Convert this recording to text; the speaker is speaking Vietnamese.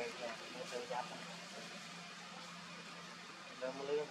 đây là một sự chặt. Đâm lưng.